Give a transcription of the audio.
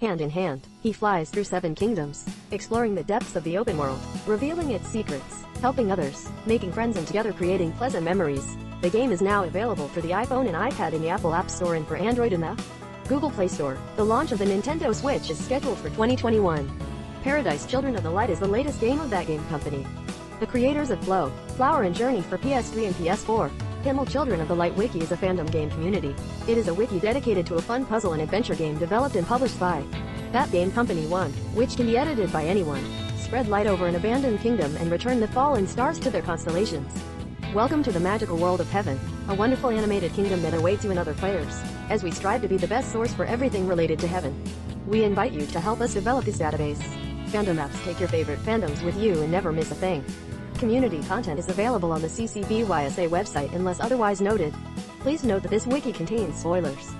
Hand in hand, he flies through seven kingdoms, exploring the depths of the open world, revealing its secrets, helping others, making friends and together creating pleasant memories. The game is now available for the iPhone and iPad in the Apple App Store and for Android in the Google Play Store. The launch of the Nintendo Switch is scheduled for 2021. Paradise Children of the Light is the latest game of thatgamecompany. The creators of Flow, Flower and Journey for PS3 and PS4. Himmel Children of the Light Wiki is a fandom game community. It is a wiki dedicated to a fun puzzle and adventure game developed and published by thatgamecompany 1, which can be edited by anyone. Spread light over an abandoned kingdom and return the fallen stars to their constellations. Welcome to the magical world of heaven, a wonderful animated kingdom that awaits you and other players, as we strive to be the best source for everything related to heaven. We invite you to help us develop this database. Fandom apps take your favorite fandoms with you and never miss a thing. Community content is available on the CC-BY-SA website unless otherwise noted. Please note that this wiki contains spoilers.